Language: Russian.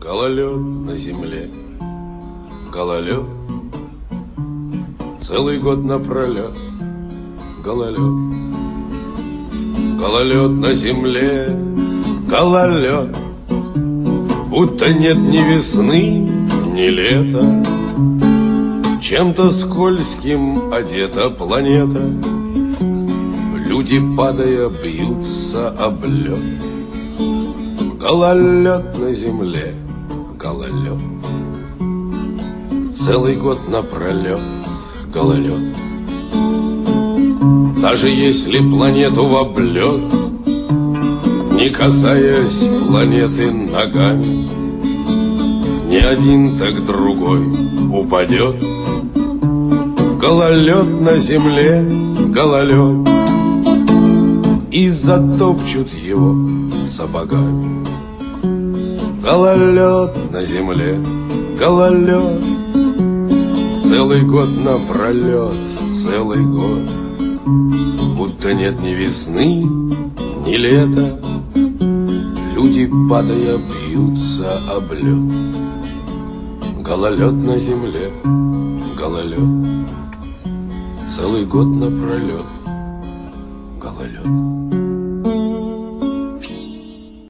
Гололед на земле, гололед. Целый год напролет, гололед. Гололед на земле, гололед. Будто нет ни весны, ни лета. Чем-то скользким одета планета. Люди, падая, бьются об лед Гололед на земле, гололед. Целый год напролет, гололед. Даже если планету в облет Не касаясь планеты ногами Ни один, так другой упадет Гололед на земле, гололед И затопчут его сапогами Гололед на земле, гололед. Целый год напролет, целый год. Будто нет ни весны, ни лета. Люди, падая, бьются об лед Гололед на земле, гололед. Целый год напролет, гололед